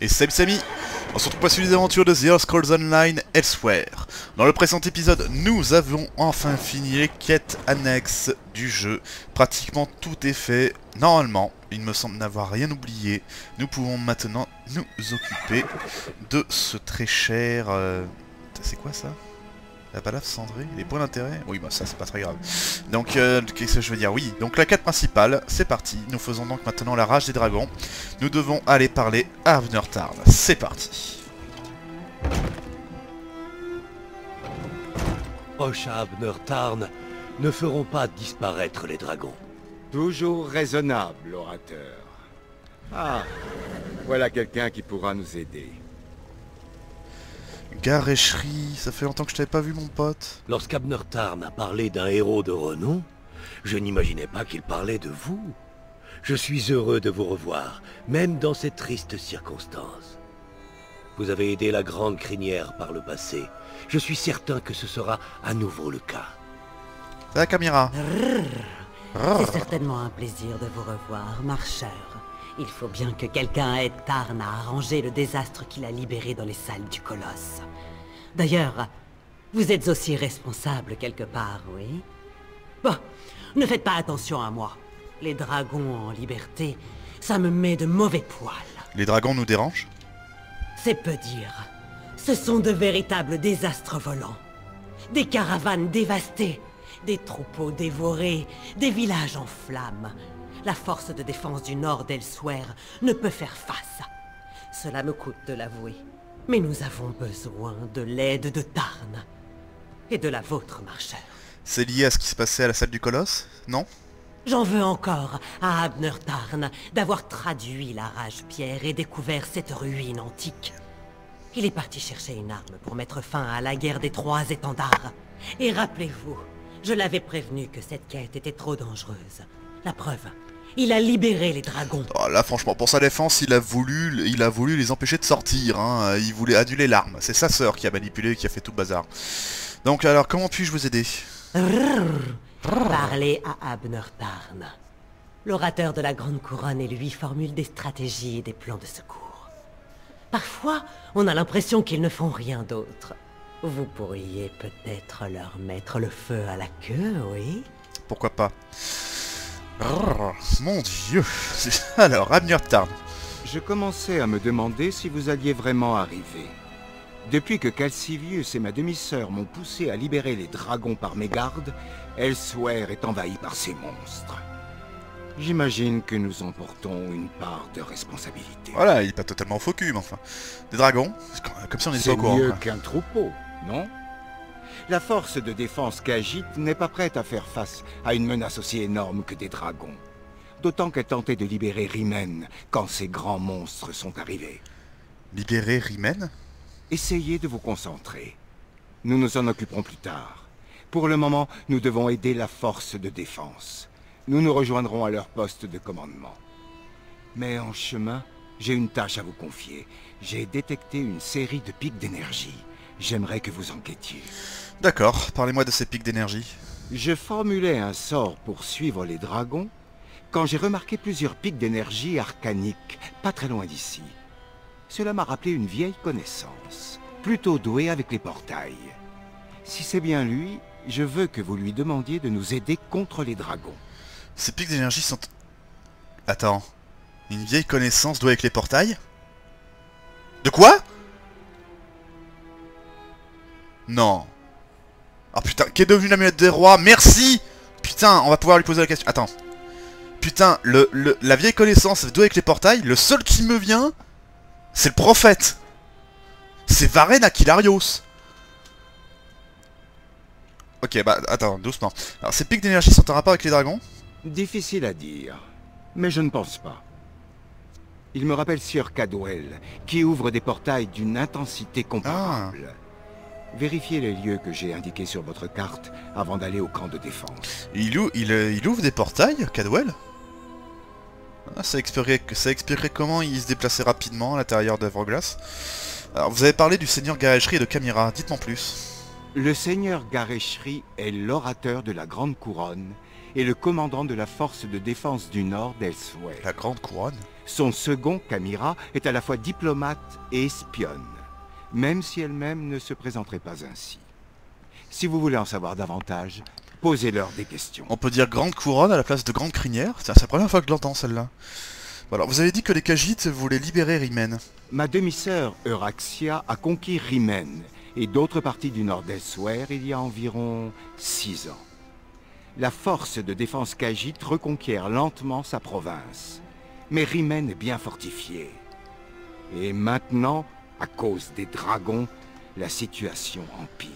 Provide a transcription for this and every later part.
Et salut Samy On se retrouve pour suivre les aventures de The Elder Scrolls Online Elsewhere. Dans le précédent épisode, nous avons enfin fini les quêtes annexes du jeu. Pratiquement tout est fait. Normalement, il me semble n'avoir rien oublié. Nous pouvons maintenant nous occuper de ce très cher... euh, C'est quoi ça? La balafre cendrée Les points d'intérêt Oui, bah ça c'est pas très grave. Donc, euh, qu'est-ce que je veux dire? Oui, donc la quête principale, c'est parti. Nous faisons donc maintenant la rage des dragons. Nous devons aller parler à Avner Tarn. C'est parti. Oshabner Tarn ne feront pas disparaître les dragons. Toujours raisonnable, orateur. Ah, voilà quelqu'un qui pourra nous aider. Garécherie, ça fait longtemps que je t'avais pas vu mon pote. Lorsqu'Abner Tarn a parlé d'un héros de renom, je n'imaginais pas qu'il parlait de vous. Je suis heureux de vous revoir, même dans ces tristes circonstances. Vous avez aidé la Grande Crinière par le passé. Je suis certain que ce sera à nouveau le cas. C'est la caméra. C'est certainement un plaisir de vous revoir, marcheur. Il faut bien que quelqu'un aide Tarn à arranger le désastre qu'il a libéré dans les salles du colosse. D'ailleurs, vous êtes aussi responsable quelque part, oui? Bon, ne faites pas attention à moi. Les dragons en liberté, ça me met de mauvais poils. Les dragons nous dérangent? C'est peu dire. Ce sont de véritables désastres volants. Des caravanes dévastées, des troupeaux dévorés, des villages en flammes. La force de défense du nord d'Elsewhere ne peut faire face. Cela me coûte de l'avouer. Mais nous avons besoin de l'aide de Tarn. Et de la vôtre, marcheur. C'est lié à ce qui se passait à la salle du colosse Non? J'en veux encore à Abner Tarn d'avoir traduit la rage-pierre et découvert cette ruine antique. Il est parti chercher une arme pour mettre fin à la guerre des trois étendards. Et rappelez-vous, je l'avais prévenu que cette quête était trop dangereuse. La preuve, il a libéré les dragons. Oh, Là franchement, pour sa défense, il a voulu, il a voulu les empêcher de sortir. Hein. Il voulait annuler l'arme. C'est sa sœur qui a manipulé, qui a fait tout le bazar. Donc alors, comment puis-je vous aider? Parlez à Abner Tarn. L'orateur de la Grande Couronne et lui formule des stratégies et des plans de secours. Parfois, on a l'impression qu'ils ne font rien d'autre. Vous pourriez peut-être leur mettre le feu à la queue, oui? Pourquoi pas? Mon dieu Alors, Abner Tarn. Je commençais à me demander si vous alliez vraiment arriver. Depuis que Calcivius et ma demi-sœur m'ont poussé à libérer les dragons par mégarde, Elsewhere est envahi par ces monstres. J'imagine que nous en portons une part de responsabilité. Voilà, il est pas totalement faux cul, mais enfin. Des dragons C'est comme- si on était C'est au courant. mieux quoi. qu'un troupeau, non? La force de défense qu'agite n'est pas prête à faire face à une menace aussi énorme que des dragons. D'autant qu'elle tentait de libérer Rimen quand ces grands monstres sont arrivés. Libérer Rimen Essayez de vous concentrer. Nous nous en occuperons plus tard. Pour le moment, nous devons aider la force de défense. Nous nous rejoindrons à leur poste de commandement. Mais en chemin, j'ai une tâche à vous confier. J'ai détecté une série de pics d'énergie. J'aimerais que vous enquêtiez. D'accord, parlez-moi de ces pics d'énergie. Je formulais un sort pour suivre les dragons quand j'ai remarqué plusieurs pics d'énergie arcaniques, pas très loin d'ici. Cela m'a rappelé une vieille connaissance, plutôt doué avec les portails. Si c'est bien lui, je veux que vous lui demandiez de nous aider contre les dragons. Ces pics d'énergie sont... Attends. Une vieille connaissance doit avec les portails? De quoi? Non. Oh putain, qui est devenu l'amulette des rois Merci Putain, on va pouvoir lui poser la question. Attends. Putain, le, le- la vieille connaissance doit avec les portails, le seul qui me vient, c'est le prophète. C'est Varen Aquilarios. Ok, bah attends, doucement. Alors ces pics d'énergie sont en rapport avec les dragons? Difficile à dire, mais je ne pense pas. Il me rappelle Sieur Cadwell, qui ouvre des portails d'une intensité comparable. Vérifiez les lieux que j'ai indiqués sur votre carte avant d'aller au camp de défense. Il, ou- il, euh, il ouvre des portails, Cadwell? Ah, ça, expliquerait, ça expliquerait comment il se déplaçait rapidement à l'intérieur d'Everglass. Alors, vous avez parlé du seigneur Garecherie et de Camira, dites-moi plus. Le seigneur Garechery est l'orateur de la Grande Couronne et le commandant de la force de défense du Nord d'Elsewhere. La Grande Couronne? Son second, Camira, est à la fois diplomate et espionne, même si elle-même ne se présenterait pas ainsi. Si vous voulez en savoir davantage, posez-leur des questions. On peut dire grande couronne à la place de grande crinière C'est la première fois que je l'entends celle-là. Voilà, vous avez dit que les Khajiits voulaient libérer Rimen. Ma demi-sœur Euraxia a conquis Rimen et d'autres parties du nord d'Elsewhere il y a environ six ans. La force de défense Khajiit reconquiert lentement sa province. Mais Rimen est bien fortifiée. Et maintenant, à cause des dragons, la situation empire.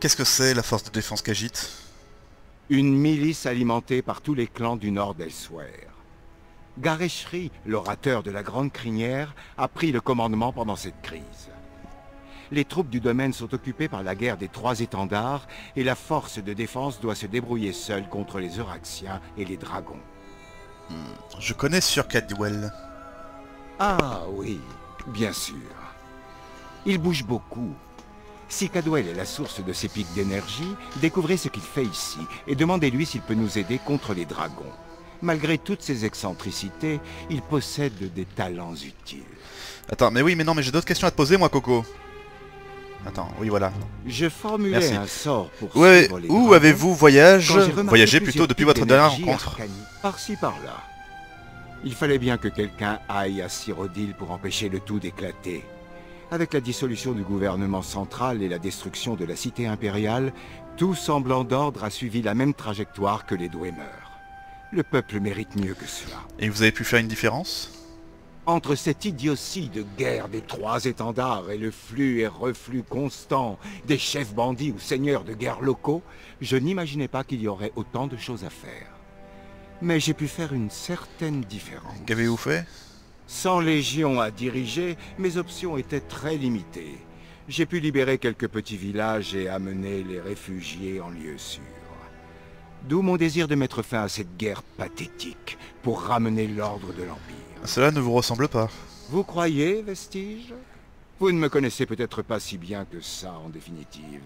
Qu'est-ce que c'est la force de défense Khajiit Une milice alimentée par tous les clans du nord d'Elsewhere. Gareshri, l'orateur de la Grande Crinière, a pris le commandement pendant cette crise. Les troupes du domaine sont occupées par la guerre des trois étendards et la force de défense doit se débrouiller seule contre les Euraxiens et les dragons. Je connais sur Cadwell. Ah oui, bien sûr. Il bouge beaucoup. Si Cadwell est la source de ces pics d'énergie, découvrez ce qu'il fait ici et demandez-lui s'il peut nous aider contre les dragons. Malgré toutes ses excentricités, il possède des talents utiles. Attends, mais oui, mais non, mais j'ai d'autres questions à te poser, moi, Coco. Attends, oui, voilà. Je formulais Merci. un sort pour Ouais, les où avez-vous voyage Voyagé plutôt depuis votre dernière rencontre. Par-ci, par-là. Il fallait bien que quelqu'un aille à Cyrodiil pour empêcher le tout d'éclater. Avec la dissolution du gouvernement central et la destruction de la cité impériale, tout semblant d'ordre a suivi la même trajectoire que les Dwemer. Le peuple mérite mieux que cela. Et vous avez pu faire une différence? Entre cette idiotie de guerre des trois étendards et le flux et reflux constant des chefs bandits ou seigneurs de guerre locaux, je n'imaginais pas qu'il y aurait autant de choses à faire. Mais j'ai pu faire une certaine différence. Qu'avez-vous fait? Sans légion à diriger, mes options étaient très limitées. J'ai pu libérer quelques petits villages et amener les réfugiés en lieu sûr. D'où mon désir de mettre fin à cette guerre pathétique pour ramener l'ordre de l'Empire. Cela ne vous ressemble pas. Vous croyez, Vestige? Vous ne me connaissez peut-être pas si bien que ça, en définitive.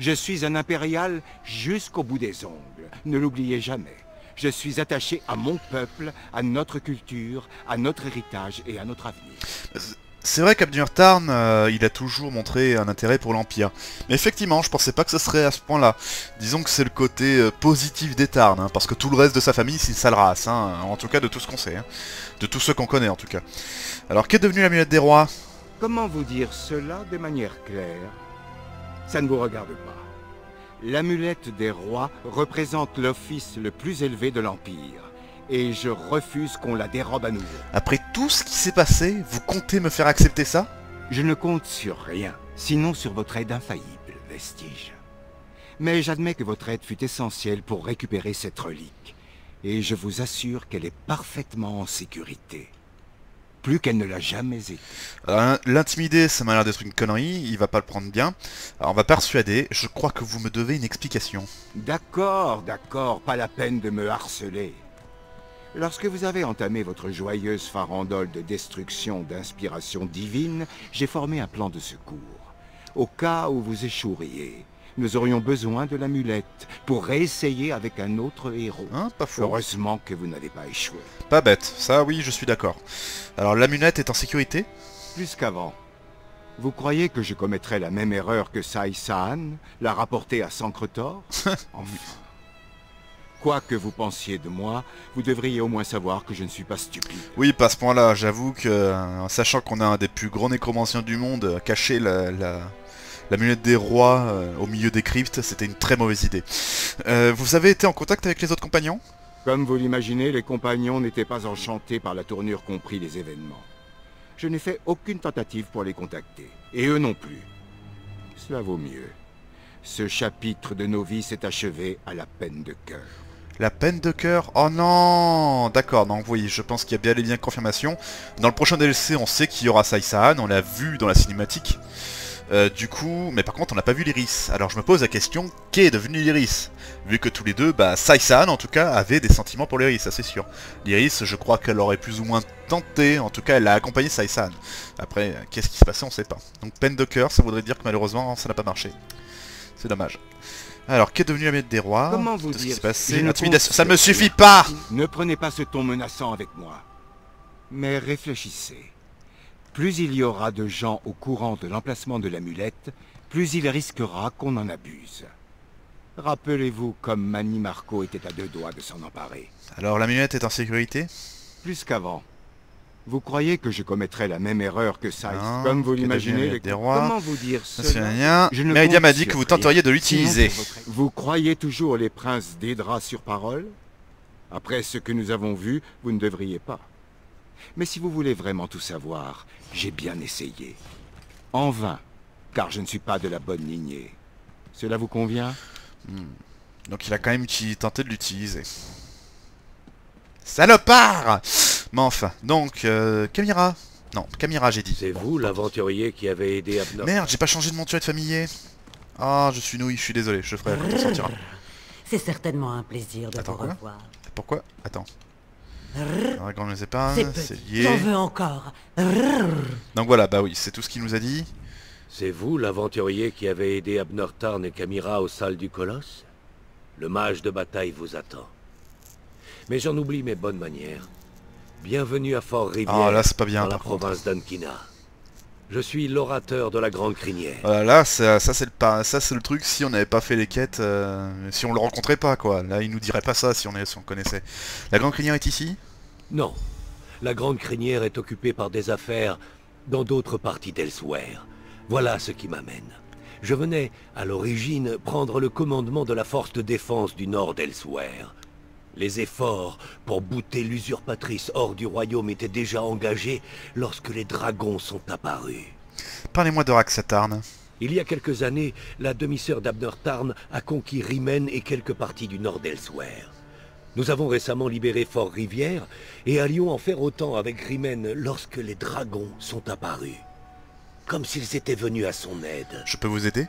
Je suis un impérial jusqu'au bout des ongles, ne l'oubliez jamais. Je suis attaché à mon peuple, à notre culture, à notre héritage et à notre avenir. C'est vrai qu'Abdur Tarn, euh, il a toujours montré un intérêt pour l'Empire. Mais effectivement, je pensais pas que ce serait à ce point-là. Disons que c'est le côté euh, positif des Tarn, hein, parce que tout le reste de sa famille, c'est une sale race, hein, en tout cas de tout ce qu'on sait. hein. De tous ceux qu'on connaît, en tout cas. Alors, qu'est devenu l'amulette des rois? Comment vous dire cela de manière claire? Ça ne vous regarde pas. L'amulette des rois représente l'office le plus élevé de l'Empire. Et je refuse qu'on la dérobe à nouveau. Après tout ce qui s'est passé, vous comptez me faire accepter ça? Je ne compte sur rien, sinon sur votre aide infaillible, Vestige. Mais j'admets que votre aide fut essentielle pour récupérer cette relique. Et je vous assure qu'elle est parfaitement en sécurité. Plus qu'elle ne l'a jamais été. Alors, L'intimider, ça m'a l'air d'être une connerie, il va pas le prendre bien. Alors, on va persuader, je crois que vous me devez une explication. D'accord, d'accord, pas la peine de me harceler. Lorsque vous avez entamé votre joyeuse farandole de destruction d'inspiration divine, j'ai formé un plan de secours. Au cas où vous échoueriez, nous aurions besoin de l'amulette pour réessayer avec un autre héros. Hein, pas faux. Heureusement que vous n'avez pas échoué. Pas bête, ça oui, je suis d'accord. Alors, l'amulette est en sécurité? Plus qu'avant. Vous croyez que je commettrais la même erreur que Sai Saan, la rapporter à Sancretor? Enfin. Quoi que vous pensiez de moi, vous devriez au moins savoir que je ne suis pas stupide. Oui, pas à ce point-là, j'avoue que, euh, sachant qu'on a un des plus gros nécromanciens du monde, euh, cacher la, la, l'amulette des rois euh, au milieu des cryptes, c'était une très mauvaise idée. Euh, vous avez été en contact avec les autres compagnons? Comme vous l'imaginez, les compagnons n'étaient pas enchantés par la tournure qu'ont pris les événements. Je n'ai fait aucune tentative pour les contacter, et eux non plus. Cela vaut mieux. Ce chapitre de nos vies s'est achevé à la peine de cœur. La peine de cœur? Oh non D'accord, donc oui, je pense qu'il y a bien et bien confirmation. Dans le prochain DLC, on sait qu'il y aura Saïsaan, on l'a vu dans la cinématique. Euh, du coup, mais par contre, on n'a pas vu l'Iris. Alors je me pose la question, qu'est devenu l'Iris? Vu que tous les deux, bah, Saïsaan en tout cas, avait des sentiments pour l'Iris, ça c'est sûr. L'Iris, je crois qu'elle aurait plus ou moins tenté, en tout cas, elle a accompagné Saïsaan. Après, euh, qu'est-ce qui se passait, on sait pas. Donc peine de cœur, ça voudrait dire que malheureusement, ça n'a pas marché. C'est dommage. Alors, qu'est devenu la maître des rois? Comment vous Qu'est-ce qui dire ne Intimidation, ça me sur suffit pas Ne prenez pas ce ton menaçant avec moi. Mais réfléchissez. Plus il y aura de gens au courant de l'emplacement de l'amulette, plus il risquera qu'on en abuse. Rappelez-vous comme Manny Marco était à deux doigts de s'en emparer. Alors l'amulette est en sécurité? Plus qu'avant. Vous croyez que je commettrais la même erreur que ça, Non, comme vous l'imaginez les- des rois. Comment vous dire cela? Je ne Méridia compte m'a dit que vous tenteriez de l'utiliser. Vous croyez toujours les princes d'Edra sur parole? Après ce que nous avons vu, vous ne devriez pas. Mais si vous voulez vraiment tout savoir, j'ai bien essayé. En vain, car je ne suis pas de la bonne lignée. Cela vous convient? Donc il a quand même qui tenté de l'utiliser. Salopard Mais enfin, donc, euh, Camira. Non, Camira j'ai dit. C'est vous l'aventurier qui avez aidé Abner Merde, j'ai pas changé de monture et de familier. Ah, je suis nouille, je suis désolé, je ferai quand on sortira. C'est certainement un plaisir de Attends, vous quoi? revoir. Pourquoi? Attends. Regarde les C'est. J'en lié. veux encore. Donc voilà, bah oui, c'est tout ce qu'il nous a dit. C'est vous l'aventurier qui avez aidé Abner Tarn et Camira aux salles du colosse? Le mage de bataille vous attend. Mais j'en oublie mes bonnes manières. Bienvenue à Fort-Rivière, Ah là, c'est pas bien dans la par contre. province d'Ankina. Je suis l'orateur de la Grande Crinière. Voilà, là, ça, ça, c'est le, pa- ça, c'est le truc si on n'avait pas fait les quêtes, euh, si on le rencontrait pas, quoi. Là, il nous dirait pas ça si on, est, si on connaissait. La grande crinière est ici? Non. La Grande Crinière est occupée par des affaires dans d'autres parties d'Elsewhere. Voilà ce qui m'amène. Je venais, à l'origine, prendre le commandement de la force de défense du nord d'Elsewhere. Les efforts pour bouter l'usurpatrice hors du royaume étaient déjà engagés lorsque les dragons sont apparus. Parlez-moi de Raxatarn. Il y a quelques années, la demi-sœur d'Abner Tarn a conquis Rimen et quelques parties du nord d'Elsewhere. Nous avons récemment libéré Fort-Rivière et allions en faire autant avec Rimen lorsque les dragons sont apparus. Comme s'ils étaient venus à son aide. Je peux vous aider?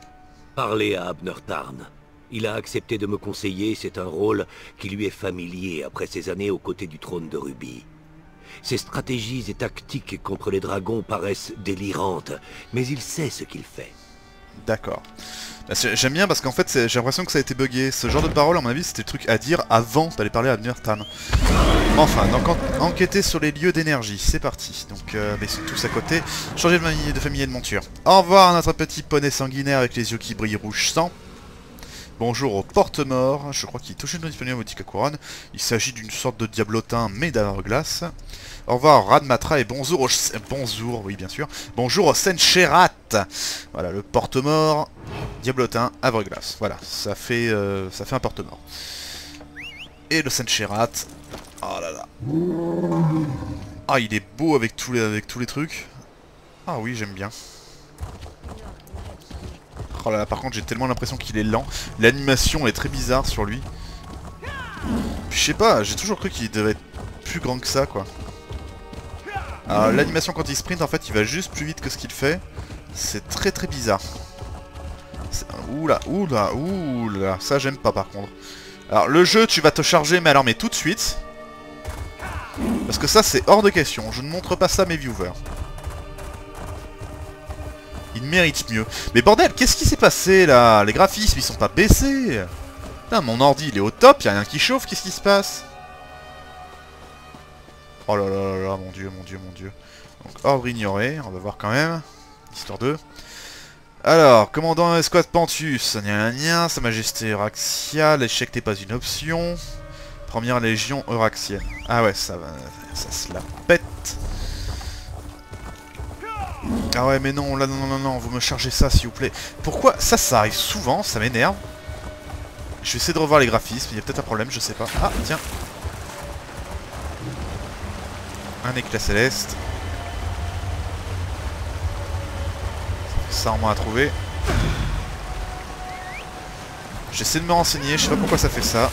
Parlez à Abner Tarn. Il a accepté de me conseiller, c'est un rôle qui lui est familier après ses années aux côtés du trône de Ruby. Ses stratégies et tactiques contre les dragons paraissent délirantes, mais il sait ce qu'il fait. D'accord. Bah, J'aime bien parce qu'en fait, j'ai l'impression que ça a été buggé. Ce genre de parole, à mon avis, c'était le truc à dire avant d'aller parler à Abnertan. Enfin, donc en- enquêter sur les lieux d'énergie, c'est parti. Donc, euh, tous à côté. Changer de famille, de de monture. Au revoir notre petit poney sanguinaire avec les yeux qui brillent rouge sang. Bonjour au porte-mort, je crois qu'il est tout juste disponible au couronne. Il s'agit d'une sorte de diablotin mais glace. Au revoir Radmatra et bonjour au... Bonjour, oui bien sûr. Bonjour au Sencherat. Voilà, le porte-mort, diablotin, havre-glace. Voilà, ça fait, euh, ça fait un porte-mort. Et le Sencherat. Oh là là. Ah, il est beau avec tous les trucs. Ah oui, j'aime bien. Oh par contre, j'ai tellement l'impression qu'il est lent. L'animation est très bizarre sur lui. Je sais pas, j'ai toujours cru qu'il devait être plus grand que ça, quoi. Alors, l'animation quand il sprint, en fait, il va juste plus vite que ce qu'il fait. C'est très très bizarre. Oula, oula, oula, ça j'aime pas par contre. Alors, le jeu, tu vas te charger, mais alors, mais tout de suite. Parce que ça, c'est hors de question. Je ne montre pas ça mes viewers. Il mérite mieux. Mais bordel, qu'est-ce qui s'est passé là? Les graphismes, ils sont pas baissés. Putain, mon ordi, il est au top, y a rien qui chauffe, qu'est-ce qui se passe? Oh là là là là, mon dieu, mon dieu, mon dieu. Donc, ordre ignoré, on va voir quand même. Histoire 2. Alors, commandant escouade Pantus, gna gna gna, sa majesté Euraxia, l'échec n'est pas une option. Première légion euraxienne. Ah ouais, ça va, ça se la pète. Ah ouais, mais non, là, non, non, non, vous me chargez ça, s'il vous plaît. Pourquoi Ça, ça arrive souvent, ça m'énerve. Je vais essayer de revoir les graphismes, il y a peut-être un problème, je sais pas. Ah, tiens. Un éclat céleste. Ça moins à trouver. J'essaie de me renseigner, je sais pas pourquoi ça fait ça.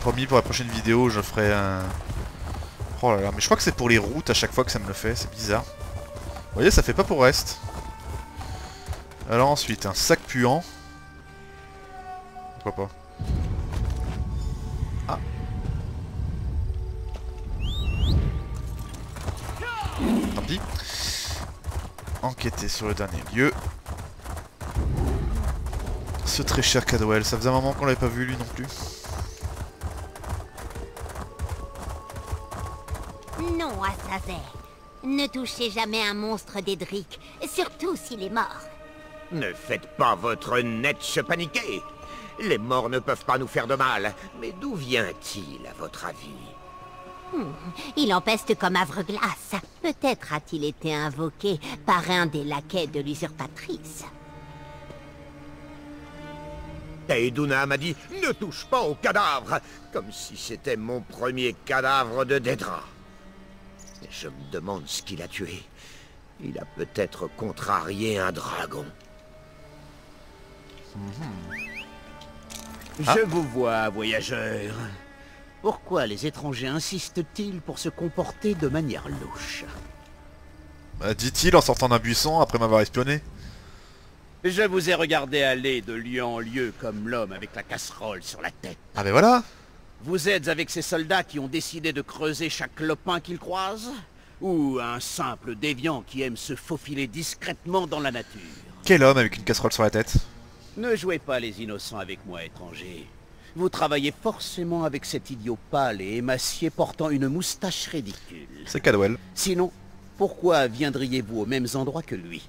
Promis, pour la prochaine vidéo, je ferai un... Oh là là, mais je crois que c'est pour les routes à chaque fois que ça me le fait, c'est bizarre. Voyez, ça fait pas pour reste. Alors ensuite, un sac puant. Pourquoi pas Ah. Tant pis. Enquêter sur le dernier lieu. Ce très cher Cadwell, ça faisait un moment qu'on l'avait pas vu lui non plus. Non, à. Ne touchez jamais un monstre d'Edric, surtout s'il est mort. Ne faites pas votre netch paniquer. Les morts ne peuvent pas nous faire de mal. Mais d'où vient-il, à votre avis? Il empeste comme Avre-Glace. Peut-être a-t-il été invoqué par un des laquais de l'usurpatrice. Taeduna m'a dit « Ne touche pas au cadavre !» Comme si c'était mon premier cadavre de Dédra. Je me demande ce qu'il a tué. Il a peut-être contrarié un dragon. Je vous vois, voyageur. Pourquoi les étrangers insistent-ils pour se comporter de manière louche? Bah, Dit-il en sortant d'un buisson après m'avoir espionné. Je vous ai regardé aller de lieu en lieu comme l'homme avec la casserole sur la tête. Ah ben voilà Vous êtes avec ces soldats qui ont décidé de creuser chaque lopin qu'ils croisent? Ou un simple déviant qui aime se faufiler discrètement dans la nature? Quel homme avec une casserole sur la tête? Ne jouez pas les innocents avec moi, étranger. Vous travaillez forcément avec cet idiot pâle et émacié portant une moustache ridicule. C'est Cadwell. Sinon, pourquoi viendriez-vous aux mêmes endroits que lui?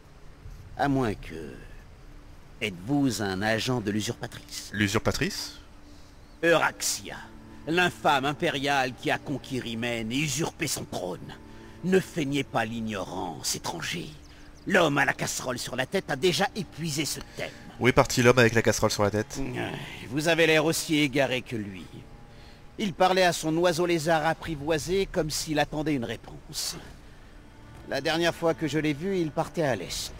À moins que... Êtes-vous un agent de l'usurpatrice? L'usurpatrice? Euraxia, l'infâme impériale qui a conquis Rimène et usurpé son trône. Ne feignez pas l'ignorance, étranger. L'homme à la casserole sur la tête a déjà épuisé ce thème. Où est parti l'homme avec la casserole sur la tête? Vous avez l'air aussi égaré que lui. Il parlait à son oiseau lézard apprivoisé comme s'il attendait une réponse. La dernière fois que je l'ai vu, il partait à l'est.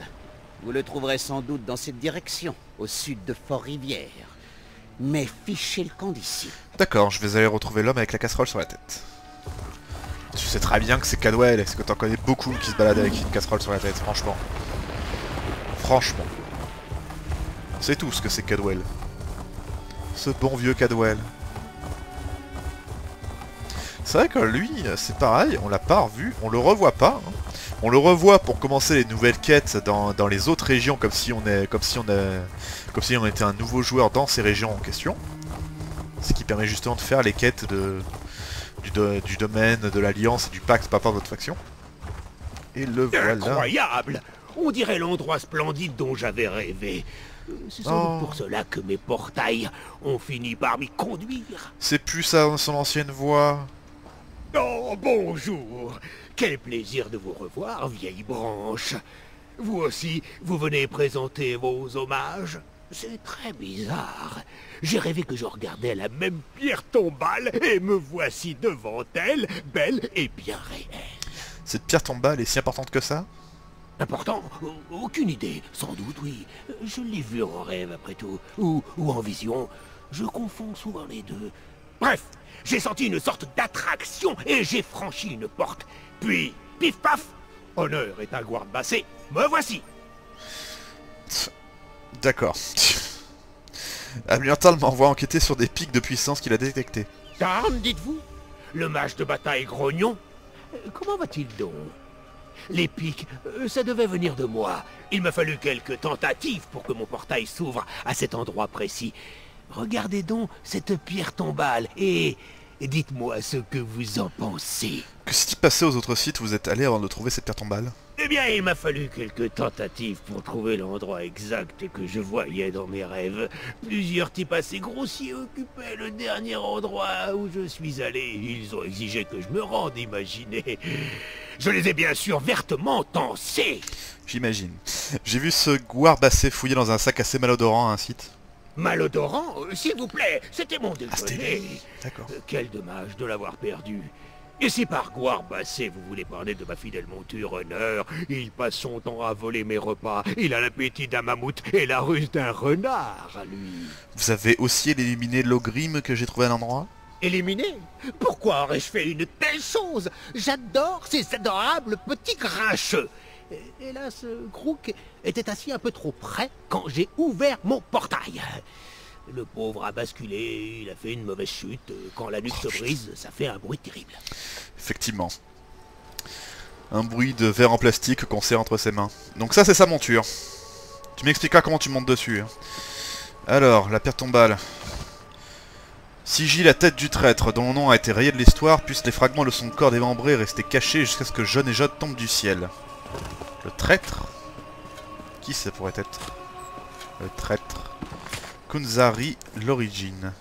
Vous le trouverez sans doute dans cette direction, au sud de Fort-Rivière. Mais fichez le camp. D'accord, je vais aller retrouver l'homme avec la casserole sur la tête. Tu sais très bien que c'est Cadwell, est-ce que t'en connais beaucoup qui se baladent avec une casserole sur la tête, franchement. Franchement. C'est tout ce que c'est Cadwell. Ce bon vieux Cadwell. C'est vrai que lui, c'est pareil, on l'a pas revu, on le revoit pas. hein. On le revoit pour commencer les nouvelles quêtes dans, dans les autres régions, comme si on est, comme si on est, comme si on était un nouveau joueur dans ces régions en question. Ce qui permet justement de faire les quêtes de, du, du domaine, de l'alliance et du pacte par rapport à votre faction. Et le voilà. Incroyable On dirait l'endroit splendide dont j'avais rêvé. C'est sans Oh. doute pour cela que mes portails ont fini par m'y conduire. C'est plus ça son ancienne voix. Oh, bonjour Quel plaisir de vous revoir, vieille branche. Vous aussi, vous venez présenter vos hommages C'est très bizarre. J'ai rêvé que je regardais la même pierre tombale et me voici devant elle, belle et bien réelle. Cette pierre tombale est si importante que ça? Important? Aucune idée. Sans doute, oui. Je l'ai vu en rêve, après tout. Ou, ou en vision. Je confonds souvent les deux. Bref, j'ai senti une sorte d'attraction et j'ai franchi une porte. Puis, pif paf Honneur est un bassé. Me voici D'accord. Amliantal m'envoie enquêter sur des pics de puissance qu'il a détectés. Tarn, dites-vous Le mage de bataille grognon Euh, Comment va-t-il donc? Les pics, euh, ça devait venir de moi. Il m'a fallu quelques tentatives pour que mon portail s'ouvre à cet endroit précis. Regardez donc cette pierre tombale et et dites-moi ce que vous en pensez. Que s'est-il passé aux autres sites où vous êtes allé avant de trouver cette pierre tombale? Eh bien, il m'a fallu quelques tentatives pour trouver l'endroit exact que je voyais dans mes rêves. Plusieurs types assez grossiers occupaient le dernier endroit où je suis allé. Ils ont exigé que je me rende, imaginez. Je les ai bien sûr vertement tensés. J'imagine. J'ai vu ce gouard bassé fouiller dans un sac assez malodorant à un site. Malodorant, euh, s'il vous plaît, c'était mon déjeuner. D'accord. Euh, Quel dommage de l'avoir perdu. Et si par Guar Bassé vous voulez parler de ma fidèle monture honneur, il passe son temps à voler mes repas. Il a l'appétit d'un mammouth et la ruse d'un renard, lui. Vous avez aussi éliminé l'ogrime que j'ai trouvé à l'endroit Éliminé? Pourquoi aurais-je fait une telle chose? J'adore ces adorables petits grincheux. Hélas, Grook était assis un peu trop près quand j'ai ouvert mon portail. Le pauvre a basculé, il a fait une mauvaise chute. Quand la nuque se brise, ça fait un bruit terrible. Effectivement. Un bruit de verre en plastique qu'on serre entre ses mains. Donc ça c'est sa monture. Tu m'expliqueras comment tu montes dessus. hein. Alors, la pierre tombale. Sigil, la tête du traître, dont le nom a été rayé de l'histoire, puissent les fragments de son corps démembré rester cachés jusqu'à ce que John et Jod tombent du ciel. Le traître Qui ça pourrait être Le traître. Kunzari, l'origine.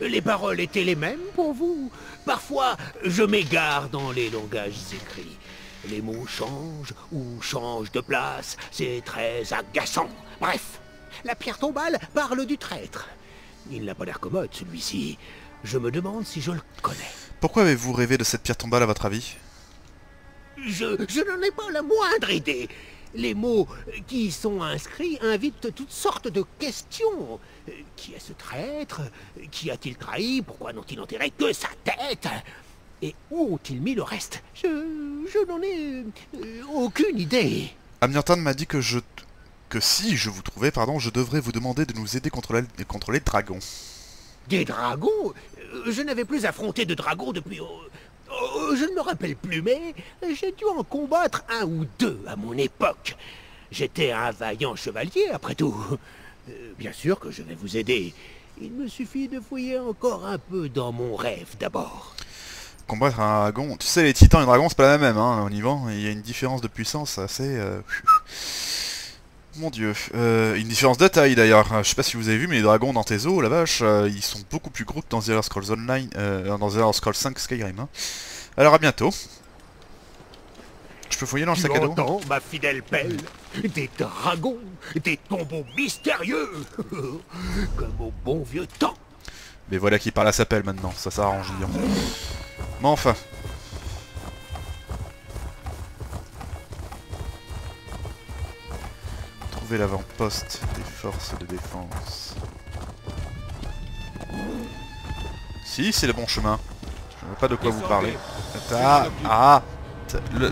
Les paroles étaient les mêmes pour vous Parfois, je m'égare dans les langages écrits. Les mots changent ou changent de place. C'est très agaçant. Bref, la pierre tombale parle du traître. Il n'a pas l'air commode, celui-ci. Je me demande si je le connais. Pourquoi avez-vous rêvé de cette pierre tombale à votre avis? Je, je n'en ai pas la moindre idée. Les mots qui y sont inscrits invitent toutes sortes de questions. Qui est ce traître? Qui a-t-il trahi? Pourquoi n'ont-ils enterré que sa tête? Et où ont-ils mis le reste? Je, je n'en ai euh, aucune idée. Amnirtan m'a dit que je... que si je vous trouvais, pardon, je devrais vous demander de nous aider contre, la- contre les dragons. Des dragons? Euh, Je n'avais plus affronté de dragons depuis... oh, oh, je ne me rappelle plus, mais j'ai dû en combattre un ou deux à mon époque. J'étais un vaillant chevalier, après tout. Euh, bien sûr que je vais vous aider. Il me suffit de fouiller encore un peu dans mon rêve d'abord. Combattre un dragon... Tu sais, les titans et les dragons, c'est pas la même, hein, au niveau. Il y a une différence de puissance assez... euh, Mon dieu. Euh, une différence de taille, d'ailleurs. Je sais pas si vous avez vu, mais les dragons dans tes eaux, la vache, euh, ils sont beaucoup plus gros que dans The Elder Scrolls Online... Euh, dans The Elder Scrolls 5 Skyrim. hein. Alors, à bientôt. Je peux fouiller dans le Tu sac à dos entends, ma fidèle pelle Des dragons, des tombeaux mystérieux Comme au bon vieux temps Mais voilà qui parle à sa pelle maintenant, ça s'arrange, disons. Mais enfin. Trouver l'avant-poste des forces de défense. Si, c'est le bon chemin. Je ne vois pas de quoi vous parlez. Ah, ah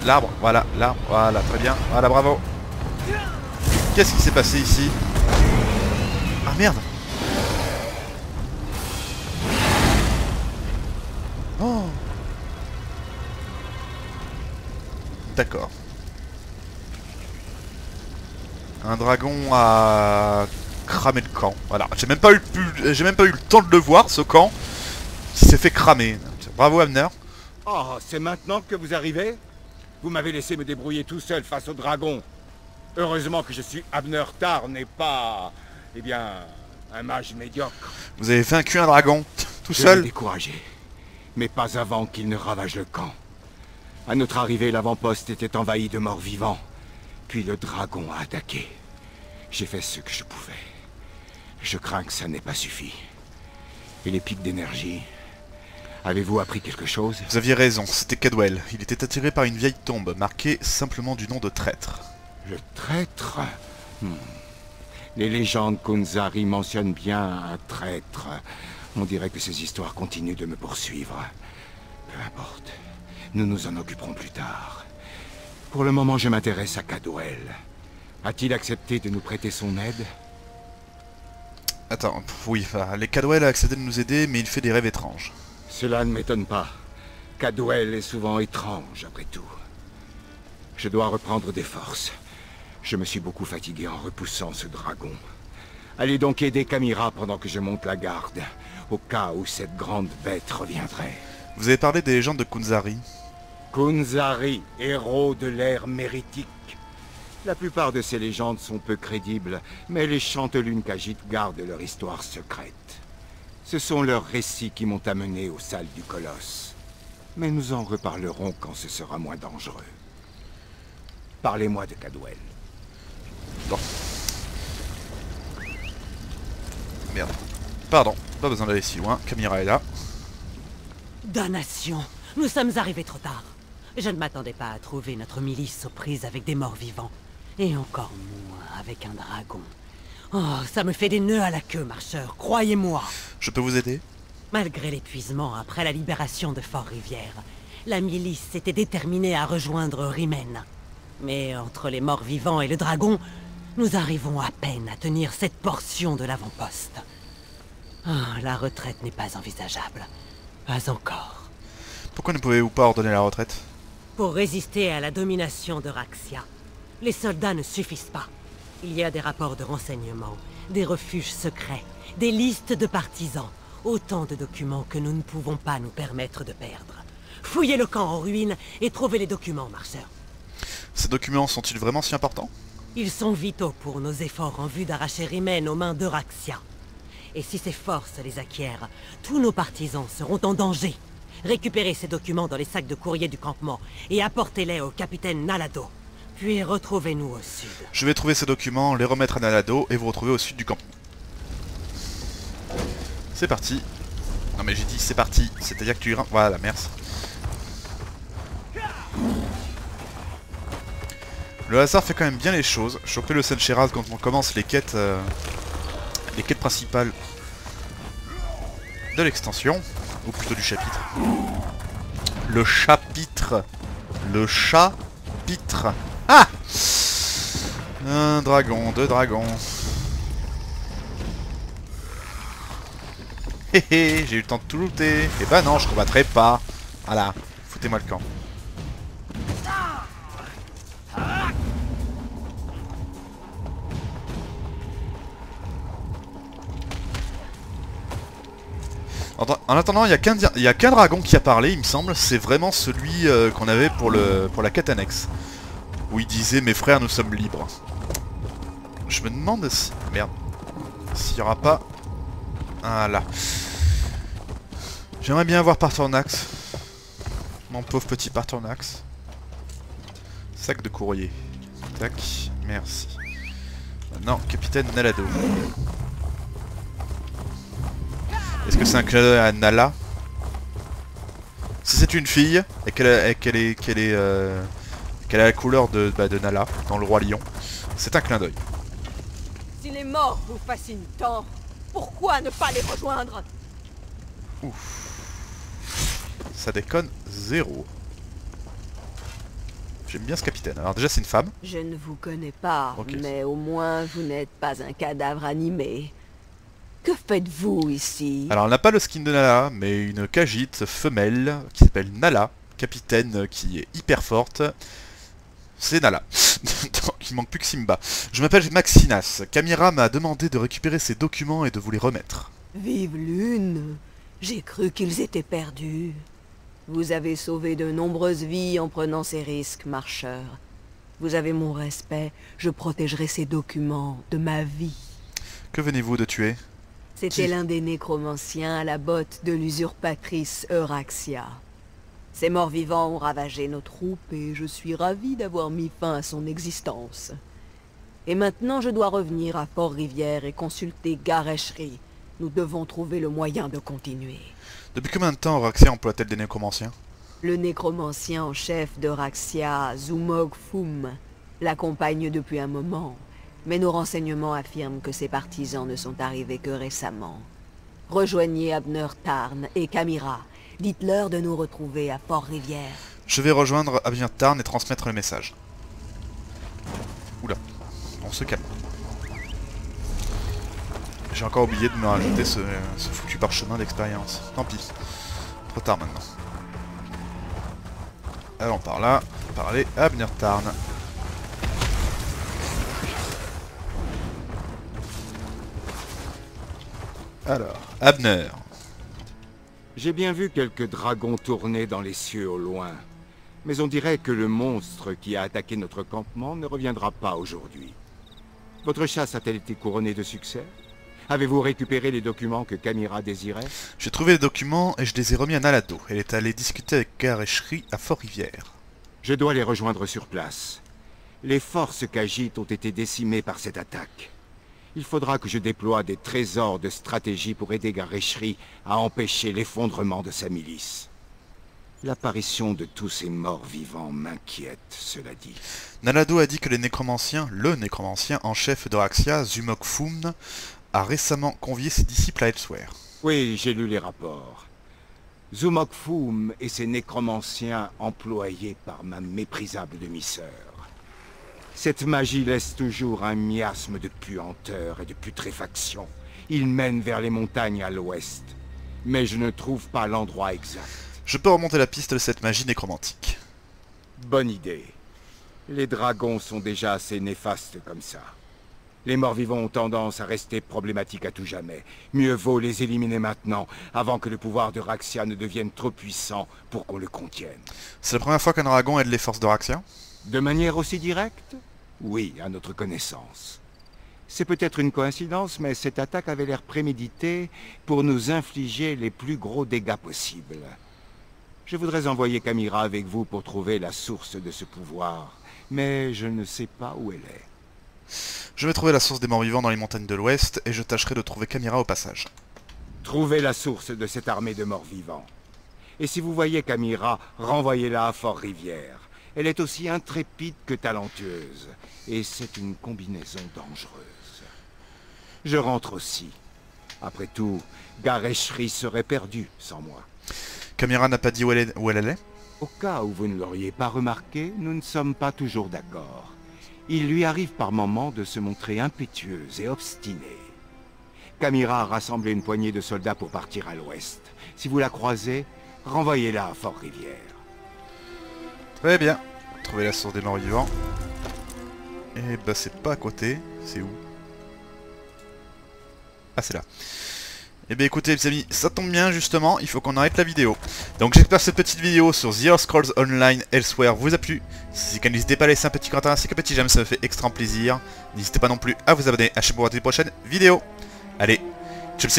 L'arbre, voilà, l'arbre, voilà, très bien. Voilà, bravo. Qu'est-ce qui s'est passé ici? Ah merde Oh D'accord. Un dragon a cramé le camp. Voilà, j'ai même pas eu le pu- même pas eu le temps de le voir ce camp. Il s'est fait cramer. Bravo Abner. Oh, c'est maintenant que vous arrivez? Vous m'avez laissé me débrouiller tout seul face au dragon. Heureusement que je suis Abner Tarn et pas... Eh bien... Un mage médiocre. Vous avez vaincu un dragon tout Je seul. découragé. Mais pas avant qu'il ne ravage le camp. À notre arrivée, l'avant-poste était envahi de morts vivants. Puis le dragon a attaqué. J'ai fait ce que je pouvais. Je crains que ça n'ait pas suffi. Et les pics d'énergie Avez-vous appris quelque chose? Vous aviez raison, c'était Cadwell. Il était attiré par une vieille tombe marquée simplement du nom de traître. Le traître? Hmm. Les légendes Kunzari mentionnent bien un traître. On dirait que ces histoires continuent de me poursuivre. Peu importe. Nous nous en occuperons plus tard. Pour le moment, je m'intéresse à Cadwell. A-t-il accepté de nous prêter son aide? Attends, oui, enfin, les Cadwell a accepté de nous aider, mais il fait des rêves étranges. Cela ne m'étonne pas. Cadwell est souvent étrange, après tout. Je dois reprendre des forces. Je me suis beaucoup fatigué en repoussant ce dragon. Allez donc aider Kamira pendant que je monte la garde, au cas où cette grande bête reviendrait. Vous avez parlé des légendes de Kunzari? Kunzari, héros de l'ère méritique. La plupart de ces légendes sont peu crédibles, mais les chantelunes qu'agitent gardent leur histoire secrète. Ce sont leurs récits qui m'ont amené aux salles du colosse. Mais nous en reparlerons quand ce sera moins dangereux. Parlez-moi de Cadwell. Merde. Pardon, pas besoin d'aller si loin, Camira est là. Damnation Nous sommes arrivés trop tard. Je ne m'attendais pas à trouver notre milice aux prises avec des morts vivants. Et encore moins avec un dragon. Oh, ça me fait des nœuds à la queue, marcheur, croyez-moi Je peux vous aider? Malgré l'épuisement après la libération de Fort-Rivière, la milice s'était déterminée à rejoindre Rimen. Mais entre les morts vivants et le dragon, nous arrivons à peine à tenir cette portion de l'avant-poste. Ah, la retraite n'est pas envisageable. Pas encore. Pourquoi ne pouvez-vous pas ordonner la retraite? Pour résister à la domination de Raxia, les soldats ne suffisent pas. Il y a des rapports de renseignement, des refuges secrets, des listes de partisans. Autant de documents que nous ne pouvons pas nous permettre de perdre. Fouillez le camp en ruine et trouvez les documents, marcheurs. Ces documents sont-ils vraiment si importants? Ils sont vitaux pour nos efforts en vue d'arracher Rimen aux mains d'Euraxia. Et si ces forces les acquièrent, tous nos partisans seront en danger. Récupérez ces documents dans les sacs de courrier du campement et apportez-les au capitaine Nalado. Puis retrouvez-nous au sud. Je vais trouver ces documents, les remettre à Nalado et vous retrouver au sud du campement. C'est parti. Non mais j'ai dit c'est parti, c'est-à-dire que tu iras... Voilà, merci. Le hasard fait quand même bien les choses. Choper le Sencheraz quand on commence les quêtes... euh, les quêtes principales de l'extension. Ou plutôt du chapitre. Le chapitre. Le chapitre. Ah Un dragon, deux dragons. Hé hé, j'ai eu le temps de tout looter. Eh ben non, je combattrai pas. Voilà, foutez-moi le camp. En, en attendant, il n'y a qu'un dragon qui a parlé, il me semble. C'est vraiment celui euh, qu'on avait pour, la quête annexe. Où il disait « Mes frères, nous sommes libres ». Je me demande si... Merde. S'il n'y aura pas... Voilà. J'aimerais bien voir Partornax. Mon pauvre petit Partornax. Sac de courrier. Tac, merci. Non, capitaine Nalado. Est-ce que c'est un clin d'œil à Nala Si c'est une fille, et qu'elle a- et qu'elle est, qu'elle est, euh, qu'elle a la couleur de, bah, de Nala, dans le Roi Lion, c'est un clin d'œil. Si les morts vous fascinent tant, pourquoi ne pas les rejoindre? Ça déconne zéro. J'aime bien ce capitaine. Alors déjà c'est une femme. Je ne vous connais pas, mais au moins vous n'êtes pas un cadavre animé. Que faites-vous ici? Alors elle n'a pas le skin de Nala, mais une Khajiit femelle qui s'appelle Nala, capitaine qui est hyper forte. C'est Nala. Il manque plus que Simba. Je m'appelle Maxinas. Kamira m'a demandé de récupérer ces documents et de vous les remettre. Vive lune J'ai cru qu'ils étaient perdus. Vous avez sauvé de nombreuses vies en prenant ces risques, marcheur. Vous avez mon respect, je protégerai ces documents de ma vie. Que venez-vous de tuer? C'était l'un des nécromanciens à la botte de l'usurpatrice Euraxia. Ces morts-vivants ont ravagé nos troupes et je suis ravi d'avoir mis fin à son existence. Et maintenant je dois revenir à Port-Rivière et consulter Gareshri. Nous devons trouver le moyen de continuer. Depuis combien de temps Oraxia emploie-t-elle des nécromanciens? Le nécromancien en chef d'Euraxia, Zumog Fum, l'accompagne depuis un moment, mais nos renseignements affirment que ses partisans ne sont arrivés que récemment. Rejoignez Abner Tarn et Kamira. Dites-leur de nous retrouver à Port-Rivière. Je vais rejoindre Abien Tarn et transmettre le message. Oula, on se calme. J'ai encore oublié de me rajouter ce, ce foutu parchemin d'expérience. Tant pis. Trop tard maintenant. Allons par là, parler à Abner Tarn. Alors, Abner. J'ai bien vu quelques dragons tourner dans les cieux au loin. Mais on dirait que le monstre qui a attaqué notre campement ne reviendra pas aujourd'hui. Votre chasse a-t-elle été couronnée de succès? Avez-vous récupéré les documents que Kamira désirait? J'ai trouvé les documents et je les ai remis à Nalado. Elle est allée discuter avec Garechery à Fort-Rivière. Je dois les rejoindre sur place. Les forces Khajiit ont été décimées par cette attaque. Il faudra que je déploie des trésors de stratégie pour aider Gareshri à empêcher l'effondrement de sa milice. L'apparition de tous ces morts vivants m'inquiète, cela dit. Nalado a dit que les nécromanciens, le nécromancien en chef d'Oraxia, Zumok Fumn, a récemment convié ses disciples à Elsewhere. Oui, j'ai lu les rapports. Zumok Foum et ses nécromanciens employés par ma méprisable demi-sœur. Cette magie laisse toujours un miasme de puanteur et de putréfaction. Il mène vers les montagnes à l'ouest. Mais je ne trouve pas l'endroit exact. Je peux remonter la piste de cette magie nécromantique. Bonne idée. Les dragons sont déjà assez néfastes comme ça. Les morts-vivants ont tendance à rester problématiques à tout jamais. Mieux vaut les éliminer maintenant, avant que le pouvoir de Raxia ne devienne trop puissant pour qu'on le contienne. C'est la première fois qu'un dragon aide les forces de Raxia? De manière aussi directe? Oui, à notre connaissance. C'est peut-être une coïncidence, mais cette attaque avait l'air préméditée pour nous infliger les plus gros dégâts possibles. Je voudrais envoyer Kamira avec vous pour trouver la source de ce pouvoir, mais je ne sais pas où elle est. Je vais trouver la source des morts vivants dans les montagnes de l'Ouest, et je tâcherai de trouver Kamira au passage. Trouvez la source de cette armée de morts vivants. Et si vous voyez Kamira, renvoyez-la à Fort-Rivière. Elle est aussi intrépide que talentueuse, et c'est une combinaison dangereuse. Je rentre aussi. Après tout, Gareshri serait perdue sans moi. Kamira n'a pas dit où elle, est- où elle allait Au cas où vous ne l'auriez pas remarqué, nous ne sommes pas toujours d'accord. Il lui arrive par moments de se montrer impétueuse et obstinée. Kamira a rassemblé une poignée de soldats pour partir à l'ouest. Si vous la croisez, renvoyez-la à Fort-Rivière. Très bien. Trouver la source des morts vivants. Et bah c'est pas à côté, c'est où? Ah c'est là. Et bien écoutez les amis, ça tombe bien justement, il faut qu'on arrête la vidéo. Donc j'espère que cette petite vidéo sur The Elder Scrolls Online Elsewhere vous a plu. Si c'est le cas, n'hésitez pas à laisser un petit commentaire ainsi qu'un petit j'aime, ça me fait extrêmement plaisir. N'hésitez pas non plus à vous abonner à la chaîne pour voir les prochaines vidéos. Allez, ciao